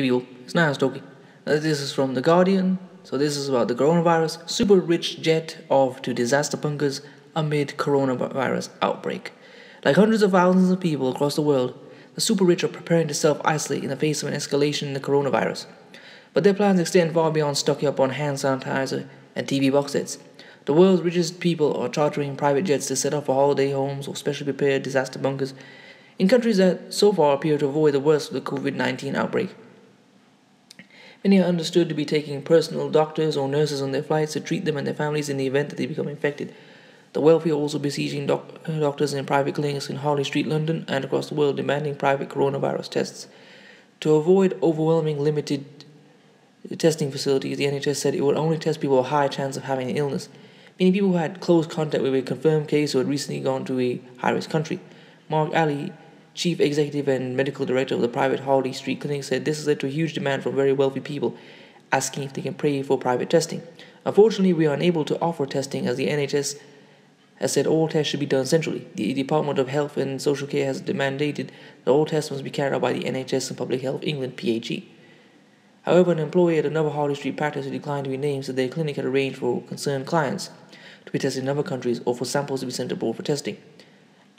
People, it's Stokey. Uh, this is from The Guardian. So this is about the coronavirus. Super rich jet off to disaster bunkers amid coronavirus outbreak. Like hundreds of thousands of people across the world, the super rich are preparing to self-isolate in the face of an escalation in the coronavirus. But their plans extend far beyond stocking up on hand sanitizer and TV box sets. The world's richest people are chartering private jets to set up for holiday homes or specially prepared disaster bunkers in countries that so far appear to avoid the worst of the COVID 19 outbreak. Many are understood to be taking personal doctors or nurses on their flights to treat them and their families in the event that they become infected. The wealthy are also besieging doc- uh, doctors in private clinics in Harley Street, London, and across the world demanding private coronavirus tests. To avoid overwhelming limited testing facilities, the NHS said it would only test people with a high chance of having an illness. Many people who had close contact with a confirmed case or had recently gone to a high risk country. Mark Ali, chief executive and medical director of the private Harley Street Clinic, said this has led to a huge demand from very wealthy people asking if they can pay for private testing. Unfortunately, we are unable to offer testing as the NHS has said all tests should be done centrally. The Department of Health and Social Care has mandated that all tests must be carried out by the NHS and Public Health England PHE. However, an employee at another Harley Street practice who declined to be named said their clinic had arranged for concerned clients to be tested in other countries or for samples to be sent abroad for testing.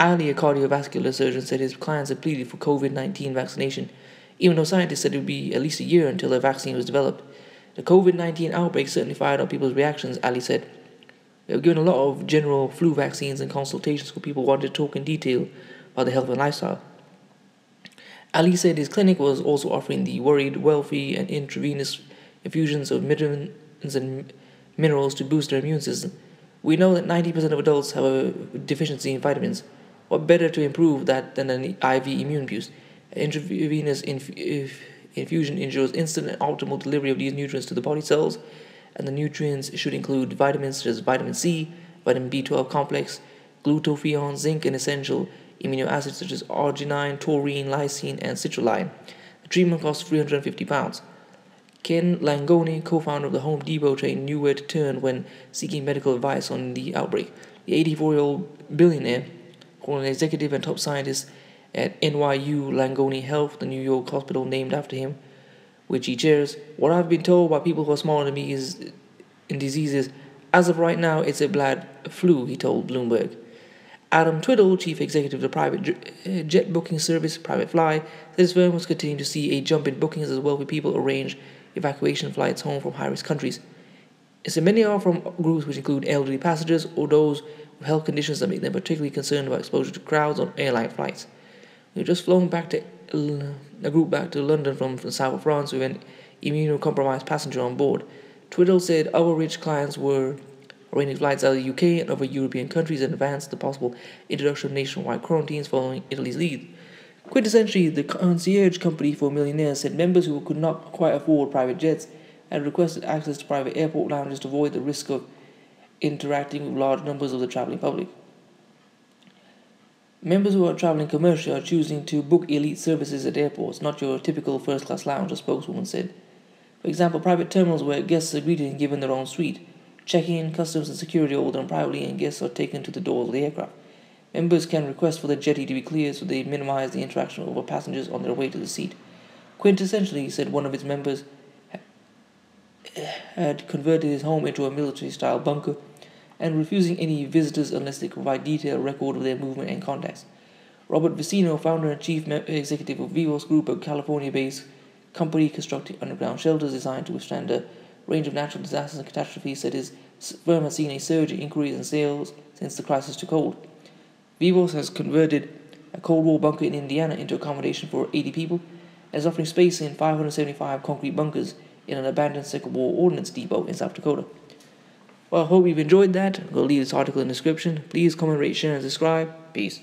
Ali, a cardiovascular surgeon, said his clients had pleaded for COVID 19 vaccination, even though scientists said it would be at least a year until a vaccine was developed. The COVID 19 outbreak certainly fired up people's reactions, Ali said. We have given a lot of general flu vaccines and consultations where people wanted to talk in detail about their health and lifestyle. Ali said his clinic was also offering the worried, wealthy, and intravenous infusions of vitamins and minerals to boost their immune system. We know that 90% of adults have a deficiency in vitamins. What better to improve that than an IV immune boost? Intravenous inf- infusion ensures instant and optimal delivery of these nutrients to the body cells, and the nutrients should include vitamins such as vitamin C, vitamin B12 complex, glutathione, zinc, and essential amino acids such as arginine, taurine, lysine, and citrulline. The treatment costs 350 pounds. Ken Langone, co-founder of the Home Depot chain, knew where to turn when seeking medical advice on the outbreak. The 84-year-old billionaire an executive and top scientist at NYU Langone Health, the New York hospital named after him, which he chairs. What I've been told by people who are smaller than me is in diseases, as of right now, it's a bad flu, he told Bloomberg. Adam Twidell, chief executive of the private uh, jet booking service Private Fly, said his firm was continuing to see a jump in bookings as wealthy people arrange evacuation flights home from high risk countries. It's many are from groups which include elderly passengers or those with health conditions that make them particularly concerned about exposure to crowds on airline flights. We've just flown back to a group back to London from, from south of France with an immunocompromised passenger on board. Twidell said other rich clients were arranging flights out of the UK and other European countries in advance of the possible introduction of nationwide quarantines following Italy's lead. Quintessentially, the concierge company for millionaires said members who could not quite afford private jets had requested access to private airport lounges to avoid the risk of interacting with large numbers of the traveling public. Members who are traveling commercially are choosing to book elite services at airports, not your typical first class lounge, a spokeswoman said. For example, private terminals where guests are greeted and given their own suite. Checking in, customs and security are done privately, and guests are taken to the doors of the aircraft. Members can request for the jetty to be cleared so they minimize the interaction of passengers on their way to the seat. Quintessentially, said one of its members, had converted his home into a military style bunker and refusing any visitors unless they provide detailed record of their movement and contacts. Robert Vicino, founder and chief executive of Vivos Group, a California-based company constructing underground shelters designed to withstand a range of natural disasters and catastrophes, said his firm has seen a surge in inquiries and sales since the crisis took hold. Vivos has converted a Cold War bunker in Indiana into accommodation for 80 people and is offering space in 575 concrete bunkers in an abandoned Second War Ordnance Depot in South Dakota. Well, I hope you've enjoyed that. We'll leave this article in the description. Please comment, rate, share, and subscribe. Peace.